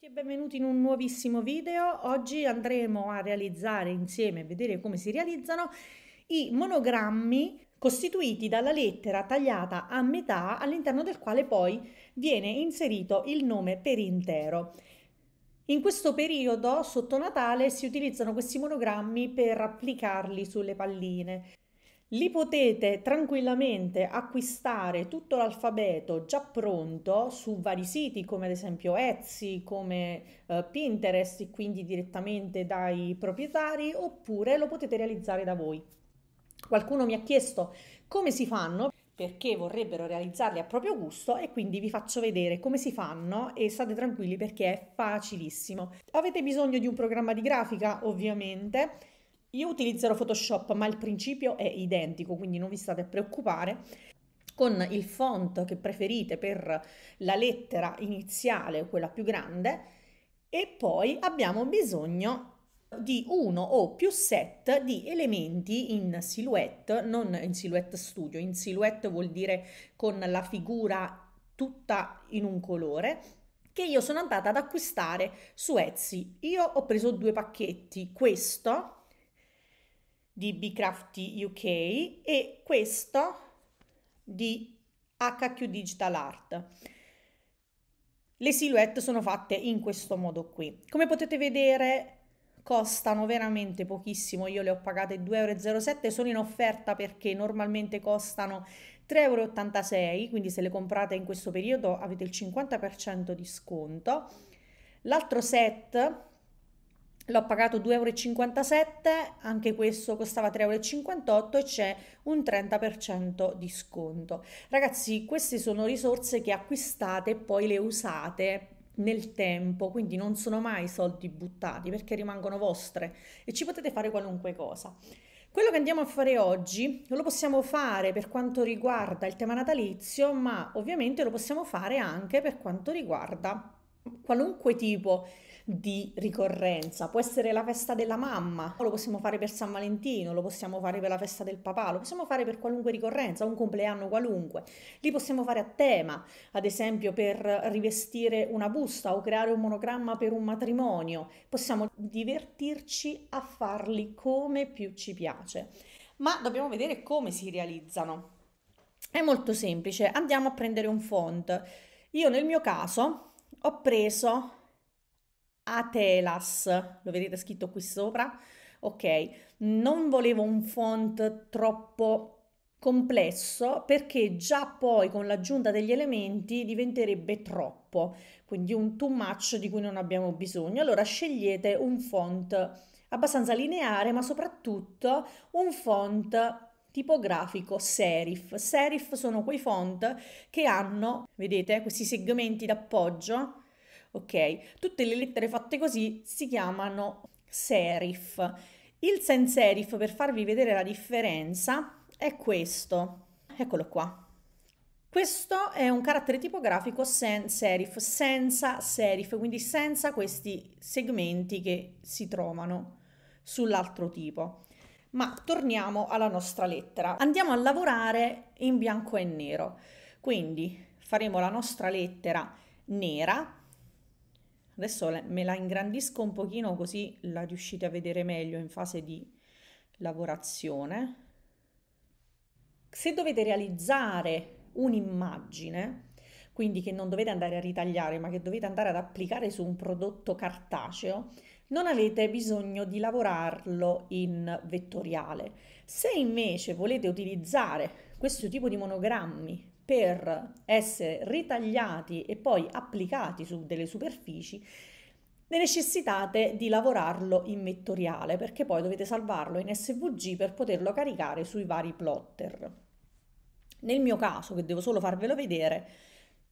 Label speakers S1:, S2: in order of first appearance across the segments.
S1: tutti e benvenuti in un nuovissimo video. Oggi andremo a realizzare insieme, vedere come si realizzano, i monogrammi costituiti dalla lettera tagliata a metà all'interno del quale poi viene inserito il nome per intero. In questo periodo, sotto Natale, si utilizzano questi monogrammi per applicarli sulle palline. Li potete tranquillamente acquistare tutto l'alfabeto già pronto su vari siti come ad esempio Etsy, come uh, Pinterest, quindi direttamente dai proprietari, oppure lo potete realizzare da voi. Qualcuno mi ha chiesto come si fanno perché vorrebbero realizzarli a proprio gusto e quindi vi faccio vedere come si fanno e state tranquilli perché è facilissimo. Avete bisogno di un programma di grafica ovviamente io utilizzerò Photoshop, ma il principio è identico, quindi non vi state a preoccupare con il font che preferite per la lettera iniziale, quella più grande, e poi abbiamo bisogno di uno o più set di elementi in silhouette, non in silhouette studio, in silhouette vuol dire con la figura tutta in un colore, che io sono andata ad acquistare su Etsy. Io ho preso due pacchetti, questo di Bcrafty UK e questo di HQ Digital Art. Le silhouette sono fatte in questo modo qui. Come potete vedere costano veramente pochissimo, io le ho pagate 2,07 euro, sono in offerta perché normalmente costano 3,86 euro, quindi se le comprate in questo periodo avete il 50% di sconto. L'altro set L'ho pagato 2,57 euro, anche questo costava 3,58 euro e c'è un 30% di sconto. Ragazzi, queste sono risorse che acquistate e poi le usate nel tempo, quindi non sono mai soldi buttati perché rimangono vostre e ci potete fare qualunque cosa. Quello che andiamo a fare oggi lo possiamo fare per quanto riguarda il tema natalizio, ma ovviamente lo possiamo fare anche per quanto riguarda qualunque tipo di ricorrenza. Può essere la festa della mamma, lo possiamo fare per San Valentino, lo possiamo fare per la festa del papà, lo possiamo fare per qualunque ricorrenza, un compleanno qualunque. Li possiamo fare a tema, ad esempio per rivestire una busta o creare un monogramma per un matrimonio. Possiamo divertirci a farli come più ci piace. Ma dobbiamo vedere come si realizzano. È molto semplice, andiamo a prendere un font. Io nel mio caso ho preso Atelas, lo vedete scritto qui sopra? Ok, non volevo un font troppo complesso perché già poi con l'aggiunta degli elementi diventerebbe troppo, quindi un too much di cui non abbiamo bisogno. Allora scegliete un font abbastanza lineare, ma soprattutto un font tipografico serif. Serif sono quei font che hanno, vedete, questi segmenti d'appoggio ok? Tutte le lettere fatte così si chiamano serif. Il sans serif, per farvi vedere la differenza, è questo. Eccolo qua. Questo è un carattere tipografico sans serif, senza serif, quindi senza questi segmenti che si trovano sull'altro tipo. Ma torniamo alla nostra lettera. Andiamo a lavorare in bianco e nero. Quindi faremo la nostra lettera nera Adesso me la ingrandisco un pochino così la riuscite a vedere meglio in fase di lavorazione. Se dovete realizzare un'immagine, quindi che non dovete andare a ritagliare, ma che dovete andare ad applicare su un prodotto cartaceo, non avete bisogno di lavorarlo in vettoriale. Se invece volete utilizzare questo tipo di monogrammi per essere ritagliati e poi applicati su delle superfici, ne necessitate di lavorarlo in vettoriale perché poi dovete salvarlo in SVG per poterlo caricare sui vari plotter. Nel mio caso, che devo solo farvelo vedere,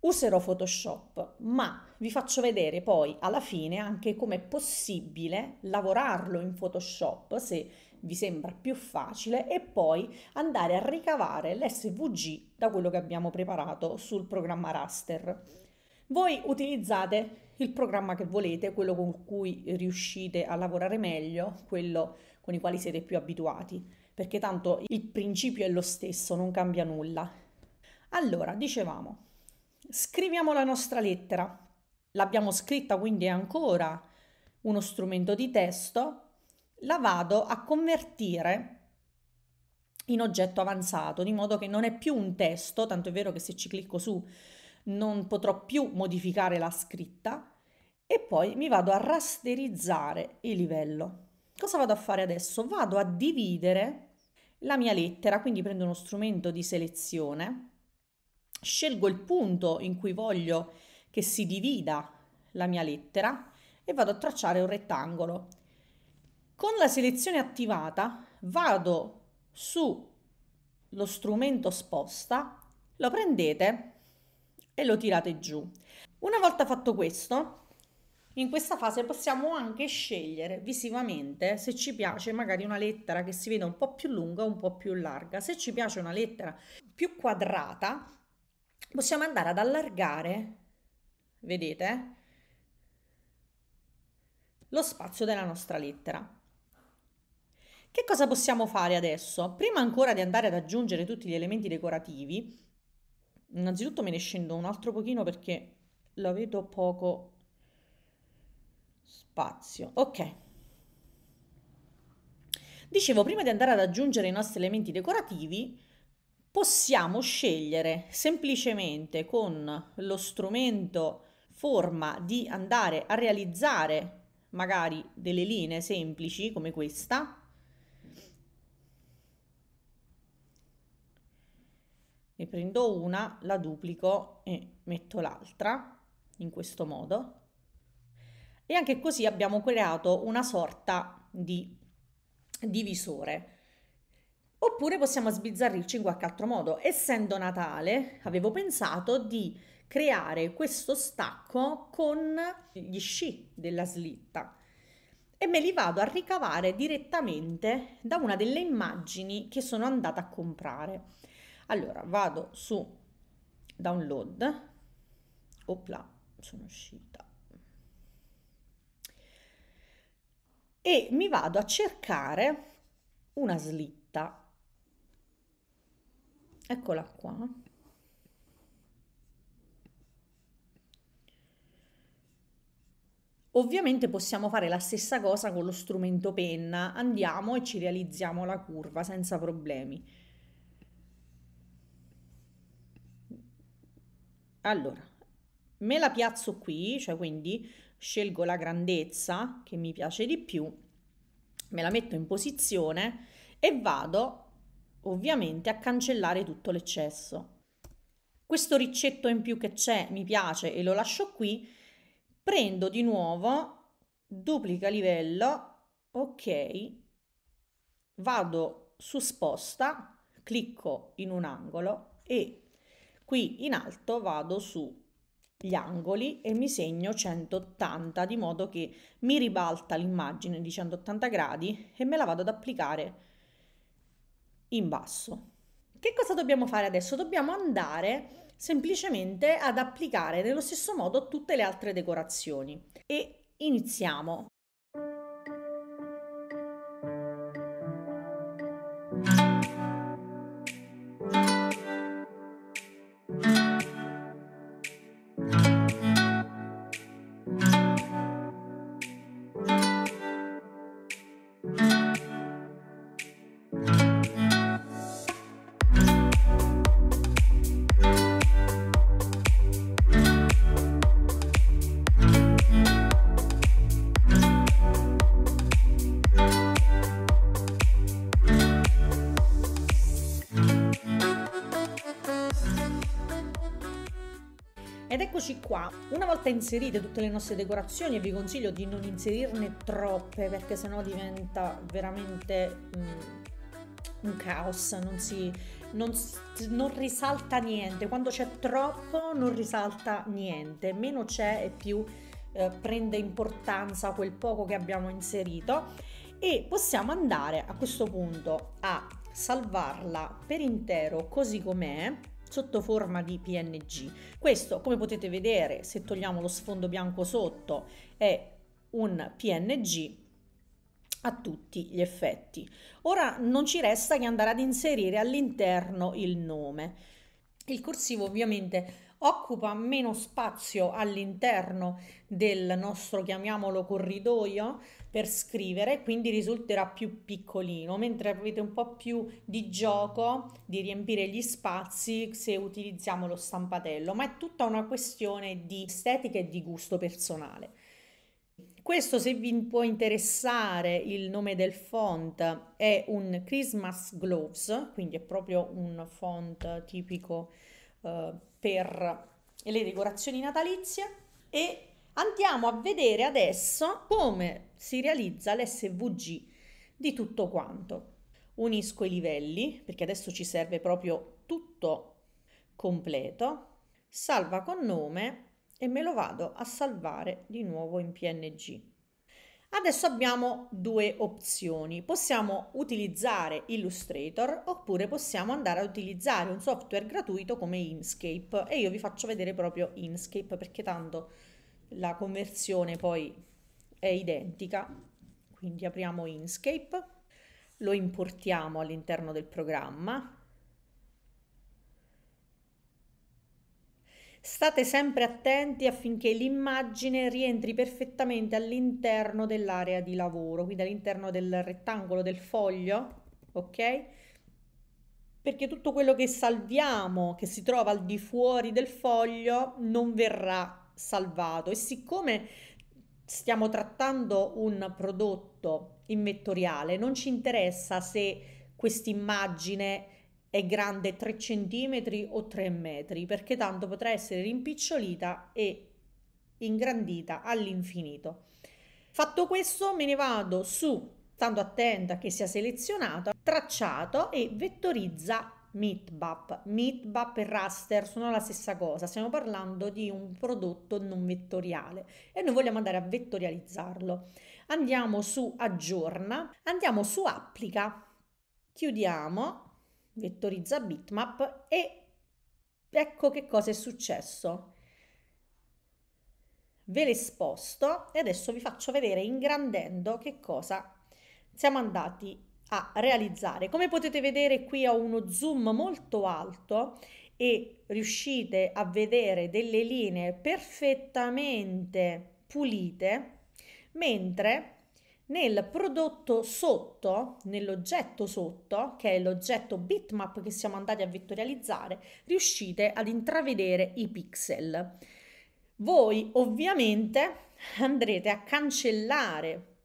S1: userò Photoshop, ma vi faccio vedere poi alla fine anche com'è possibile lavorarlo in Photoshop se vi sembra più facile e poi andare a ricavare l'SVG da quello che abbiamo preparato sul programma raster. Voi utilizzate il programma che volete, quello con cui riuscite a lavorare meglio, quello con i quali siete più abituati, perché tanto il principio è lo stesso, non cambia nulla. Allora, dicevamo, scriviamo la nostra lettera. l'abbiamo scritta quindi è ancora uno strumento di testo, la vado a convertire in oggetto avanzato, di modo che non è più un testo, tanto è vero che se ci clicco su non potrò più modificare la scritta, e poi mi vado a rasterizzare il livello. Cosa vado a fare adesso? Vado a dividere la mia lettera, quindi prendo uno strumento di selezione, scelgo il punto in cui voglio che si divida la mia lettera e vado a tracciare un rettangolo. Con la selezione attivata vado su lo strumento sposta, lo prendete e lo tirate giù. Una volta fatto questo, in questa fase possiamo anche scegliere visivamente se ci piace magari una lettera che si veda un po' più lunga o un po' più larga. Se ci piace una lettera più quadrata, possiamo andare ad allargare, vedete, lo spazio della nostra lettera. Che cosa possiamo fare adesso? Prima ancora di andare ad aggiungere tutti gli elementi decorativi, innanzitutto me ne scendo un altro pochino perché lo vedo poco spazio. Ok. Dicevo, prima di andare ad aggiungere i nostri elementi decorativi, possiamo scegliere semplicemente con lo strumento forma di andare a realizzare magari delle linee semplici come questa. Ne prendo una, la duplico e metto l'altra in questo modo e anche così abbiamo creato una sorta di divisore. Oppure possiamo sbizzarrirci in qualche altro modo. Essendo Natale, avevo pensato di creare questo stacco con gli sci della slitta e me li vado a ricavare direttamente da una delle immagini che sono andata a comprare. Allora, vado su download. Opla, sono uscita. e mi vado a cercare una slitta. Eccola qua. Ovviamente possiamo fare la stessa cosa con lo strumento penna, andiamo e ci realizziamo la curva senza problemi. Allora, me la piazzo qui, cioè quindi scelgo la grandezza che mi piace di più, me la metto in posizione e vado ovviamente a cancellare tutto l'eccesso. Questo ricetto in più che c'è mi piace e lo lascio qui, prendo di nuovo, duplica livello, ok, vado su sposta, clicco in un angolo e qui in alto vado su gli angoli e mi segno 180 di modo che mi ribalta l'immagine di 180 gradi e me la vado ad applicare in basso. Che cosa dobbiamo fare adesso? Dobbiamo andare semplicemente ad applicare nello stesso modo tutte le altre decorazioni e iniziamo. Ed eccoci qua, una volta inserite tutte le nostre decorazioni vi consiglio di non inserirne troppe perché sennò diventa veramente um, un caos, non si, non, non, risalta niente, quando c'è troppo non risalta niente, meno c'è e più eh, prende importanza quel poco che abbiamo inserito. E possiamo andare a questo punto a salvarla per intero così com'è sotto forma di PNG. Questo, come potete vedere, se togliamo lo sfondo bianco sotto, è un PNG a tutti gli effetti. Ora non ci resta che andare ad inserire all'interno il nome. Il corsivo ovviamente occupa meno spazio all'interno del nostro, chiamiamolo corridoio, per scrivere, quindi risulterà più piccolino, mentre avete un po' più di gioco di riempire gli spazi se utilizziamo lo stampatello, ma è tutta una questione di estetica e di gusto personale. Questo se vi può interessare il nome del font è un Christmas Gloves, quindi è proprio un font tipico uh, per le decorazioni natalizie e andiamo a vedere adesso come si realizza l'SVG di tutto quanto. Unisco i livelli perché adesso ci serve proprio tutto completo, salva con nome e me lo vado a salvare di nuovo in PNG. Adesso abbiamo due opzioni, possiamo utilizzare Illustrator oppure possiamo andare a utilizzare un software gratuito come Inkscape. E io vi faccio vedere proprio Inkscape perché tanto la conversione poi è identica, quindi apriamo Inkscape, lo importiamo all'interno del programma, State sempre attenti affinché l'immagine rientri perfettamente all'interno dell'area di lavoro, quindi all'interno del rettangolo del foglio, ok? Perché tutto quello che salviamo, che si trova al di fuori del foglio, non verrà salvato. E siccome stiamo trattando un prodotto in vettoriale, non ci interessa se questa immagine è grande 3 cm o 3 metri, perché tanto potrà essere rimpicciolita e ingrandita all'infinito. Fatto questo me ne vado su, stando attenta che sia selezionato, tracciato e vettorizza Meatbap. Meatbap e raster sono la stessa cosa, stiamo parlando di un prodotto non vettoriale e noi vogliamo andare a vettorializzarlo. Andiamo su aggiorna, andiamo su applica, chiudiamo vettorizza bitmap e ecco che cosa è successo. Ve l'esposto e adesso vi faccio vedere ingrandendo che cosa siamo andati a realizzare. Come potete vedere qui ho uno zoom molto alto e riuscite a vedere delle linee perfettamente pulite, mentre nel prodotto sotto, nell'oggetto sotto, che è l'oggetto bitmap che siamo andati a vettorializzare, riuscite ad intravedere i pixel. Voi ovviamente andrete a cancellare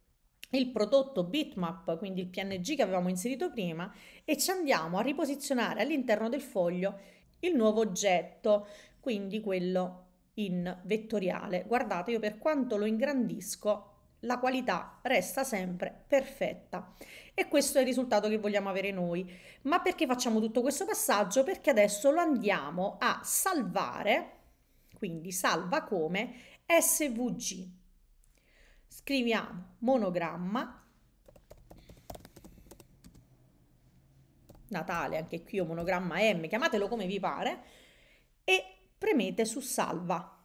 S1: il prodotto bitmap, quindi il PNG che avevamo inserito prima, e ci andiamo a riposizionare all'interno del foglio il nuovo oggetto, quindi quello in vettoriale. Guardate, io per quanto lo ingrandisco la qualità resta sempre perfetta. E questo è il risultato che vogliamo avere noi. Ma perché facciamo tutto questo passaggio? Perché adesso lo andiamo a salvare, quindi salva come SVG. Scriviamo monogramma, Natale, anche qui o monogramma M, chiamatelo come vi pare, e premete su salva.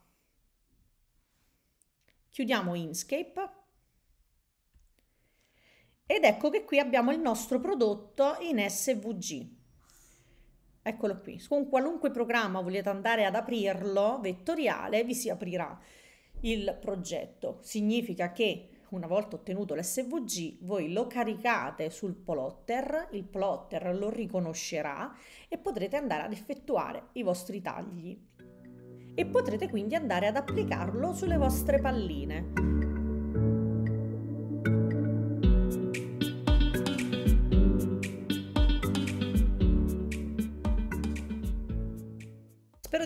S1: Chiudiamo Inkscape ed ecco che qui abbiamo il nostro prodotto in SVG. Eccolo qui, con qualunque programma volete andare ad aprirlo, vettoriale, vi si aprirà il progetto. Significa che una volta ottenuto l'SVG, voi lo caricate sul plotter, il plotter lo riconoscerà e potrete andare ad effettuare i vostri tagli. E potrete quindi andare ad applicarlo sulle vostre palline.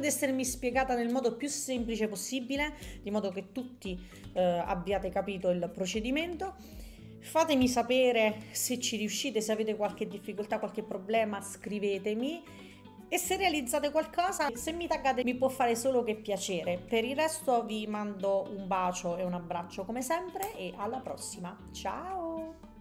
S1: Di essermi spiegata nel modo più semplice possibile, di modo che tutti eh, abbiate capito il procedimento. Fatemi sapere se ci riuscite, se avete qualche difficoltà, qualche problema, scrivetemi. E se realizzate qualcosa, se mi taggate mi può fare solo che piacere. Per il resto vi mando un bacio e un abbraccio come sempre e alla prossima. Ciao!